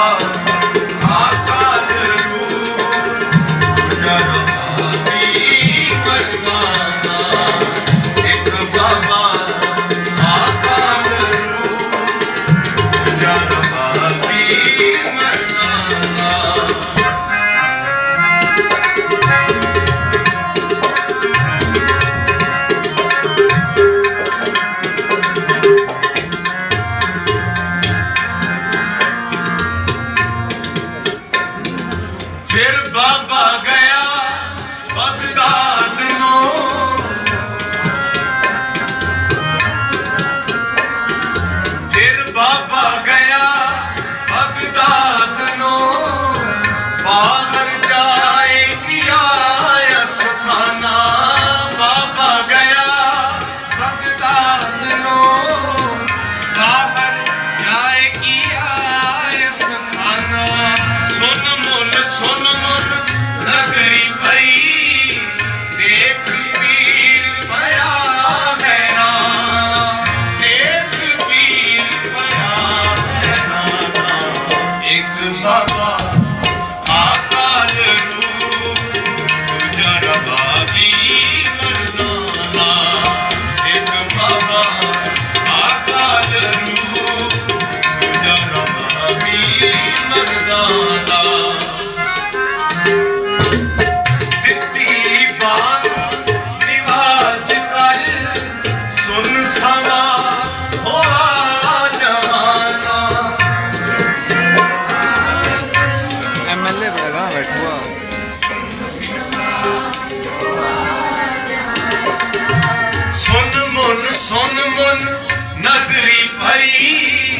아 Aí!